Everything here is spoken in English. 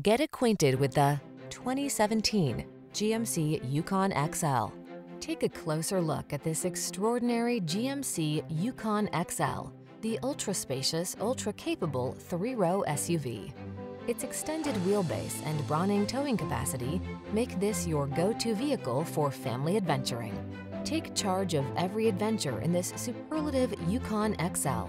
Get acquainted with the 2017 GMC Yukon XL. Take a closer look at this extraordinary GMC Yukon XL, the ultra-spacious, ultra-capable three-row SUV. Its extended wheelbase and Browning towing capacity make this your go-to vehicle for family adventuring. Take charge of every adventure in this superlative Yukon XL.